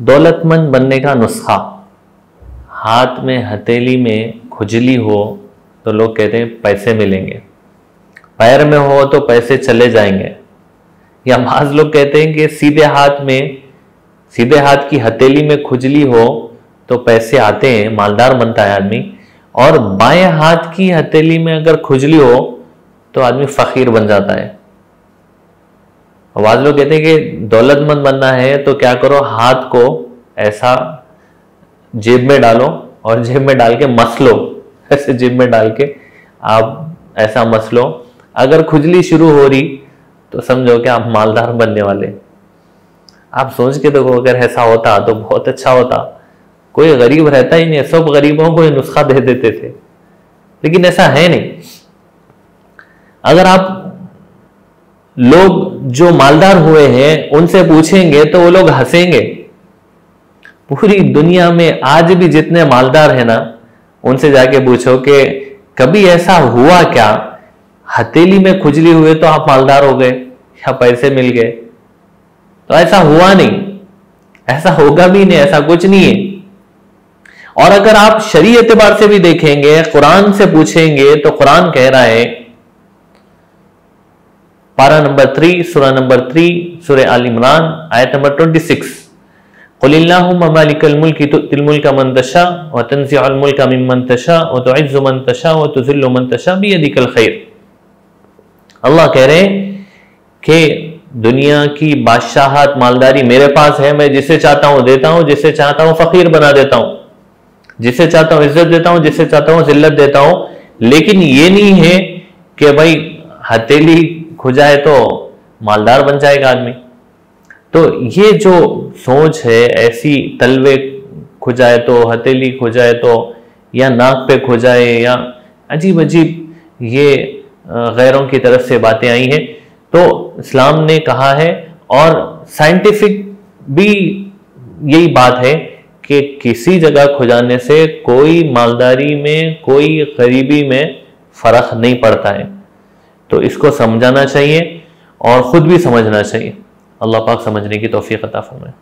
दौलतमंद बनने का नुस्खा। हाथ में हथेली में खुजली हो तो लोग कहते हैं, पैसे मिलेंगे। पैर में हो तो पैसे चले जाएँगे। या बाज लोग कहते हैं कि सीधे हाथ में, सीधे हाथ की हथेली में खुजली हो तो पैसे आते हैं, मालदार बनता है आदमी। और बाएँ हाथ की हथेली में अगर खुजली हो तो आदमी फकीर बन जाता है। आवाज़ लोग कहते हैं कि दौलतमंद बनना है तो क्या करो, हाथ को ऐसा जेब में डालो और जेब में डाल के मस लो ऐसे जेब में डाल के आप ऐसा मस लो अगर खुजली शुरू हो रही तो समझो कि आप मालदार बनने वाले। आप सोच के देखो, अगर ऐसा होता तो बहुत अच्छा होता। कोई गरीब रहता ही नहीं, सब गरीबों को नुस्खा दे देते थे। लेकिन ऐसा है नहीं। अगर आप लोग जो मालदार हुए हैं, उनसे पूछेंगे तो वो लोग हंसेंगे। पूरी दुनिया में आज भी जितने मालदार हैं ना, उनसे जाके पूछो कि कभी ऐसा हुआ क्या? हथेली में खुजली हुए तो आप मालदार हो गए या पैसे मिल गए? तो ऐसा हुआ नहीं। ऐसा होगा भी नहीं, ऐसा कुछ नहीं है। और अगर आप शरीय एतबार से भी देखेंगे, कुरान से पूछेंगे तो कुरान कह रहा है पारा नंबर थ्री सुरा नंबर थ्री सुर आल इमरान, आयत नंबर ट्वेंटी सिक्स तो रहे दुनिया की बादशाहत मालदारी मेरे पास है, मैं जिसे चाहता हूँ देता हूँ, जिसे चाहता हूँ फकीर बना देता हूँ। जिसे चाहता हूँ इज़्ज़त देता हूँ, जिसे चाहता हूँ जिल्लत देता हूँ। लेकिन ये नहीं है कि भाई हथेली खुजाए तो मालदार बन जाएगा आदमी। तो ये जो सोच है, ऐसी तलवे खुजाए तो हथेली खो जाए तो या नाक पे खो जाए, या अजीब अजीब ये गैरों की तरफ़ से बातें आई हैं तो इस्लाम ने कहा है और साइंटिफिक भी यही बात है कि किसी जगह खुजाने से कोई मालदारी में, कोई गरीबी में फ़र्क नहीं पड़ता है। तो इसको समझाना चाहिए और ख़ुद भी समझना चाहिए। अल्लाह पाक समझने की तोफ़ी अता फरमाए।